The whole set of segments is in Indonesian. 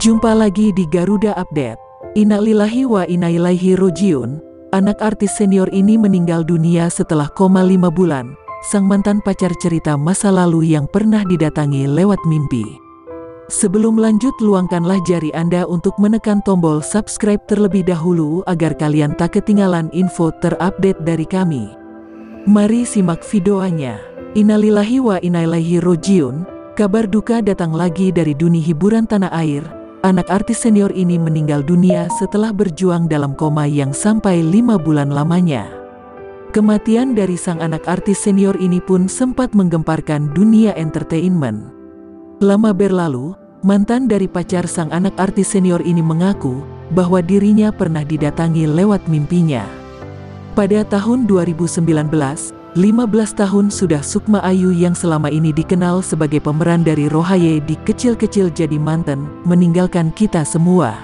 Jumpa lagi di Garuda Update. Innalillahi wa inna rojiun. Anak artis senior ini meninggal dunia setelah koma lima bulan. Sang mantan pacar cerita masa lalu yang pernah didatangi lewat mimpi. Sebelum lanjut luangkanlah jari Anda untuk menekan tombol subscribe terlebih dahulu agar kalian tak ketinggalan info terupdate dari kami. Mari simak videonya. Innalillahi wa inna rojiun. Kabar duka datang lagi dari dunia hiburan tanah air anak artis senior ini meninggal dunia setelah berjuang dalam koma yang sampai lima bulan lamanya. Kematian dari sang anak artis senior ini pun sempat menggemparkan dunia entertainment. Lama berlalu, mantan dari pacar sang anak artis senior ini mengaku bahwa dirinya pernah didatangi lewat mimpinya. Pada tahun 2019, 15 tahun sudah Sukma Ayu yang selama ini dikenal sebagai pemeran dari Rohaye di Kecil-Kecil Jadi Manten, meninggalkan kita semua.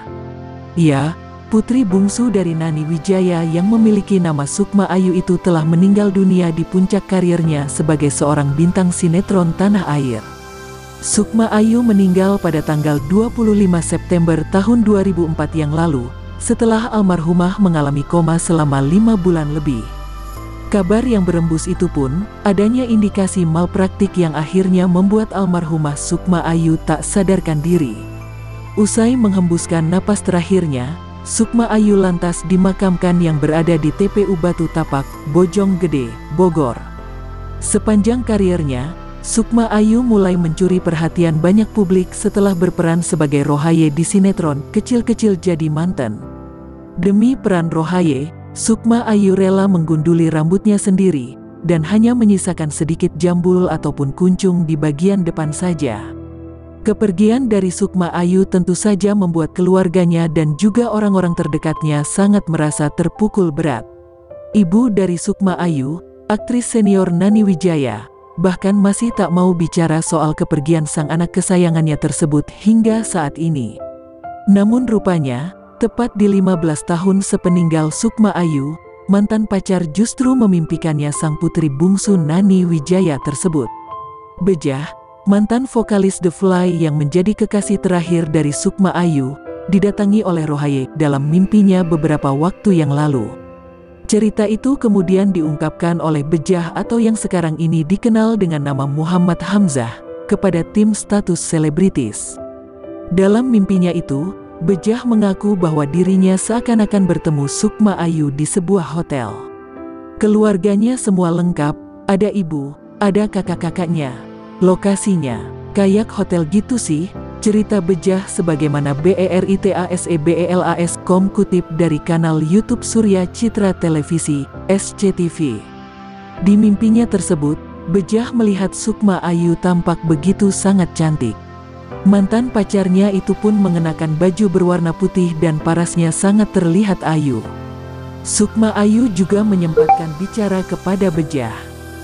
Ia, putri bungsu dari Nani Wijaya yang memiliki nama Sukma Ayu itu telah meninggal dunia di puncak karirnya sebagai seorang bintang sinetron tanah air. Sukma Ayu meninggal pada tanggal 25 September tahun 2004 yang lalu, setelah almarhumah mengalami koma selama lima bulan lebih. Kabar yang berembus itu pun, adanya indikasi malpraktik yang akhirnya membuat almarhumah Sukma Ayu tak sadarkan diri. Usai menghembuskan napas terakhirnya, Sukma Ayu lantas dimakamkan yang berada di TPU Batu Tapak, Bojong Gede, Bogor. Sepanjang karirnya, Sukma Ayu mulai mencuri perhatian banyak publik setelah berperan sebagai Rohaye di sinetron Kecil-Kecil Jadi Mantan. Demi peran Rohaye, Sukma Ayu rela menggunduli rambutnya sendiri, dan hanya menyisakan sedikit jambul ataupun kuncung di bagian depan saja. Kepergian dari Sukma Ayu tentu saja membuat keluarganya dan juga orang-orang terdekatnya sangat merasa terpukul berat. Ibu dari Sukma Ayu, aktris senior Nani Wijaya, bahkan masih tak mau bicara soal kepergian sang anak kesayangannya tersebut hingga saat ini. Namun rupanya, Tepat di 15 tahun sepeninggal Sukma Ayu, mantan pacar justru memimpikannya sang putri bungsu Nani Wijaya tersebut. Bejah, mantan vokalis The Fly yang menjadi kekasih terakhir dari Sukma Ayu, didatangi oleh Rohaye dalam mimpinya beberapa waktu yang lalu. Cerita itu kemudian diungkapkan oleh Bejah atau yang sekarang ini dikenal dengan nama Muhammad Hamzah kepada tim status selebritis. Dalam mimpinya itu, Bejah mengaku bahwa dirinya seakan-akan bertemu Sukma Ayu di sebuah hotel. Keluarganya semua lengkap, ada ibu, ada kakak-kakaknya. Lokasinya, kayak hotel gitu sih, cerita Bejah sebagaimana BERITASEBELAS.com kutip dari kanal YouTube Surya Citra Televisi, SCTV. Di mimpinya tersebut, Bejah melihat Sukma Ayu tampak begitu sangat cantik. Mantan pacarnya itu pun mengenakan baju berwarna putih dan parasnya sangat terlihat ayu. Sukma Ayu juga menyempatkan bicara kepada Bejah.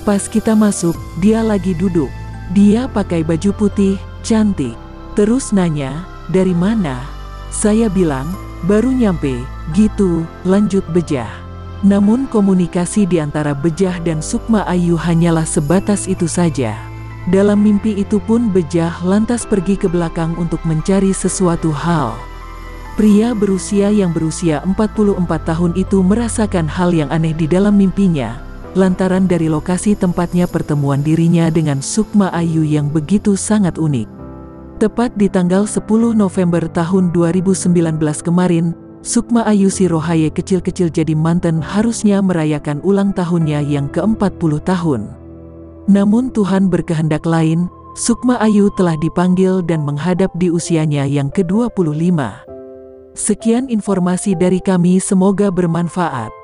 Pas kita masuk, dia lagi duduk. Dia pakai baju putih, cantik. Terus nanya, dari mana? Saya bilang, baru nyampe, gitu, lanjut Bejah. Namun komunikasi di antara Bejah dan Sukma Ayu hanyalah sebatas itu saja. Dalam mimpi itu pun Bejah lantas pergi ke belakang untuk mencari sesuatu hal. Pria berusia yang berusia 44 tahun itu merasakan hal yang aneh di dalam mimpinya, lantaran dari lokasi tempatnya pertemuan dirinya dengan Sukma Ayu yang begitu sangat unik. Tepat di tanggal 10 November tahun 2019 kemarin, Sukma Ayu si Rohaye kecil-kecil jadi mantan harusnya merayakan ulang tahunnya yang ke-40 tahun. Namun Tuhan berkehendak lain, Sukma Ayu telah dipanggil dan menghadap di usianya yang ke-25. Sekian informasi dari kami semoga bermanfaat.